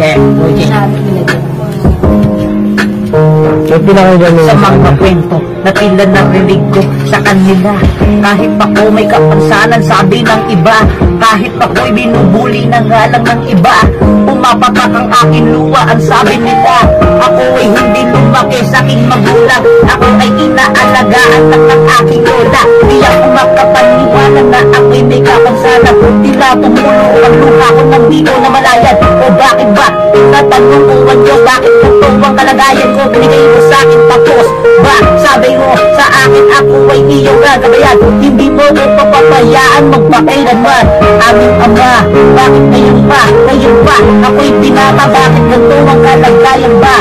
Yeah, okay. Yung pinakagano Sa mga kwento na tila narinig ko sa kanila. Kahit ako may kapansanan sabi ng iba. Kahit ako'y binubuli ng ngalang ng iba. Pumapatak ang aking luwa ang sabi nila. Ako ay hindi lumaki sa aking magulang. Ako ay inaalagaan lang ng aking lola. Di ako makapaniwala na ako'y may kapansanan. Tila tumulo ang luha ko ng di ko na malayan O bakit ba? Tinatanong ko ang Bakit ganito ang kalagayan ko Binigay mo sa akin tapos Ba? Sabi mo sa akin ako ay iyong gagabayan Hindi mo ko papapayaan magpakailanman Aming ama Bakit ngayon pa? Ngayon pa? Ako'y pinata Bakit ganito ang kalagayan ba?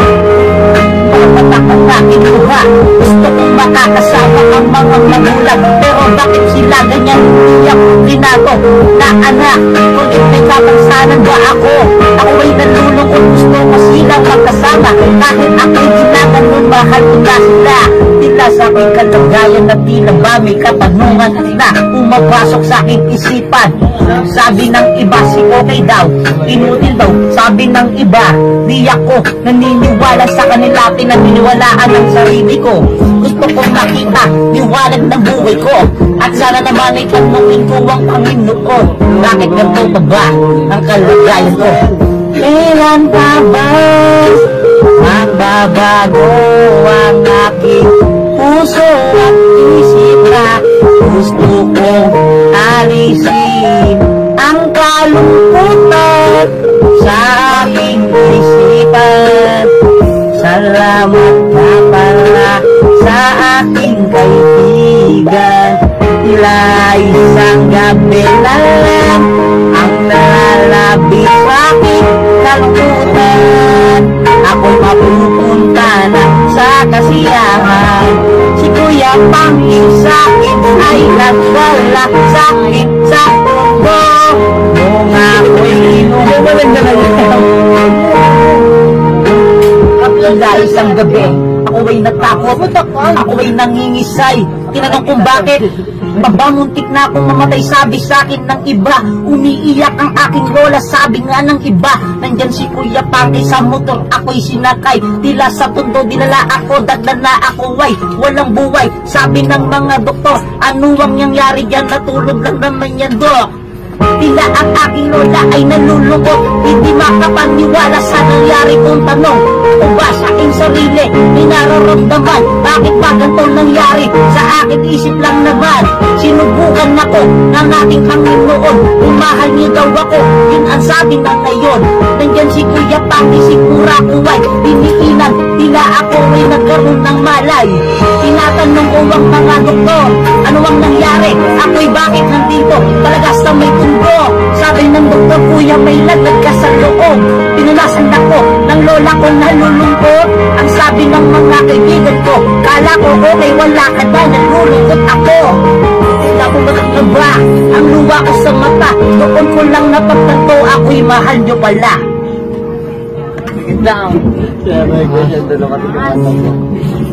Papatak ang aking luha Gusto kong makakasama ang mga magulang Pero bakit sila ganyan iyak Rinato na anak? Kulit may kapansanan ba ako? Ako ay nalulungkot Gusto ko silang magkasama. Kahit ako'y ginaganon Mahal ko na sila Tila sa aking kalagayan Na tila ba may katanungan Na umapasok sa aking isipan? Sabi ng iba si okay daw Inutil daw. Sabi ng iba Di ako naniniwala sa kanila Pinaniniwalaan ang sarili ko. Gusto kong makita Niwalag ng buhay ko At sana ay tanungin ko ang Panginoon. Bakit ganito pa ba Ang kalagayan ko? Kailan pa ba Magbabago ang aking puso at isip na Gusto kong alisin ang kalungkutan sa aking isipan? Salamat Tila isang gabi na lang ang nalalabi sa aking kalungkutan Ako'y mapupunta na sa kasiyahan. Si Kuya Pangil sa akin ay nagwala sa akin sa mundo. Nung ako'y Kapila isang gabi Ako ay natakot. Ako ay nangingisay Tinanong kung bakit Mabanguntik na akong mamatay. Sabi sa akin ng iba Umiiyak ang aking lola. Sabi nga ng iba Nandyan si Kuya Pangki sa motor. Ako'y sinakay. Tila sa tundo dinala ako Dagla na ako way. Walang buhay Sabi ng mga doktor Ano ang nangyari dyan? Natulog lang naman yan dok. Tila ang aking lola ay nalulungkot. Hindi makapaniwala sa nangyari kong tanong. O ba sa aking sarili May nararamdaman. Bakit ba ganito nangyari? Sa akin isip lang naman Sinubukan ako ng ating Panginoon Umahal niyo daw ako Yun ang sabi na ngayon Nandyan si Kuya Paki Sigura ko ay Diniinan Tila ako ay nagkaroon ng malay. Tinatanong ko ang mga doktor Ano ang nangyari? Ako'y bakit nandito? Talaga sa may mundo Sabi ng doktor Kuya may laglag ka sa loob. Pinunasan ako ng lola ko nalulungkot. Ang sabi ng mga ko okay wala ka na Nalulungkot ako. Tila ko makakaba. Ang luwa ko sa mata. Doon ko lang napagtanto Ako'y mahal nyo pala. Kaya may ganyan doon ang katilungan mo.